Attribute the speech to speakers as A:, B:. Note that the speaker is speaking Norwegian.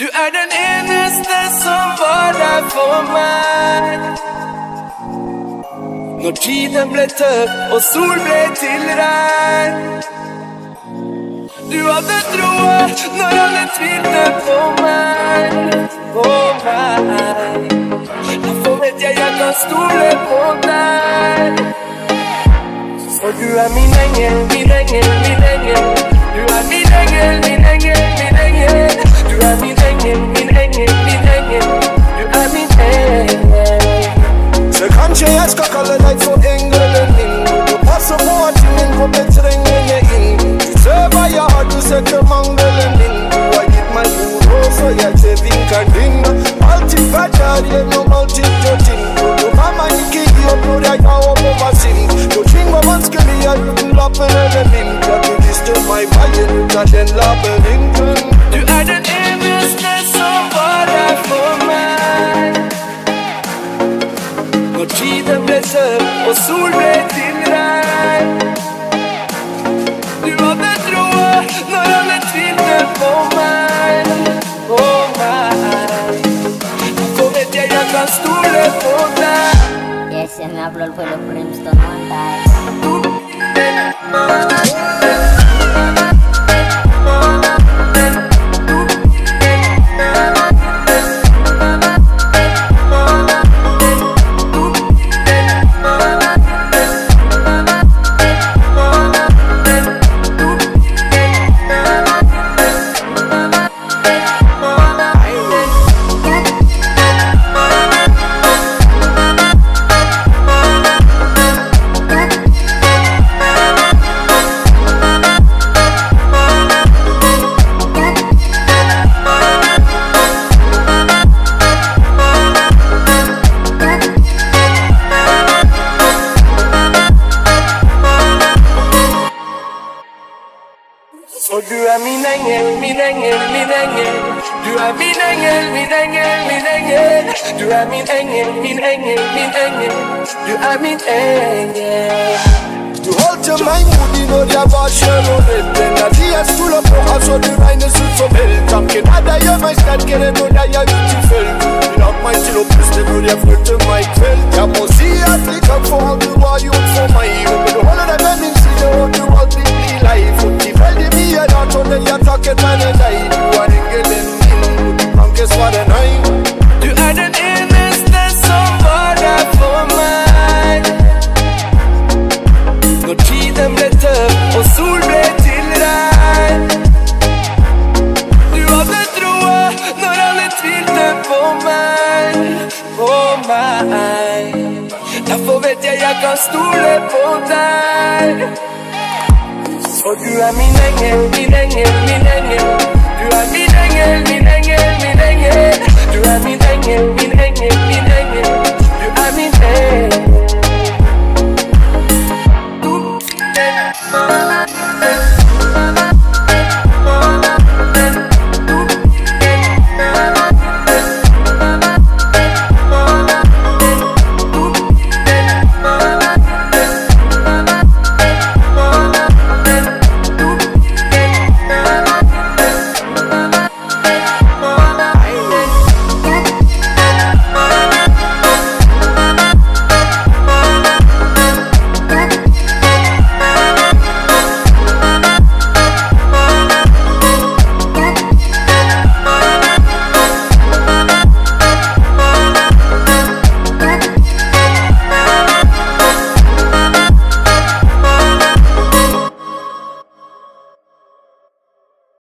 A: Du er den eneste som var der for meg. Når tiden ble tørr og sol ble til regn. Du hadde troa når alle tvilte på meg, på meg. Derfor vet jeg jeg kan stole på deg. For du er min engel, min engel, min engel. Du er min engel, min engel, living kadinga multifacari yeno multitotin kutumamanikiyo purayawamo masinga yochingwa manskelia yulapelele minka tudistemaivayelutadenlabelinken sacas tu refota.
B: Y ese me habló el vuelo Brimstone One Time.
A: Du är min engel, min engel, min engel. Du är min engel, min engel, min engel. Du är min engel, min engel, min engel. Du är min engel.
C: Du håller mig modig när jag var skön När de Denna dia stolar på alltså du regnar ut som helg Tanken hade jag mig starkare då när jag gick till följd Lagt mig till och plötsligt började flytta mig kväll Jag må säga att ni kan få allt du har gjort för mig på meg. Derfor vet jeg jeg kan stole på deg. For du er min engel, min engel, min engel. Du er min engel, min engel, min engel. Du er min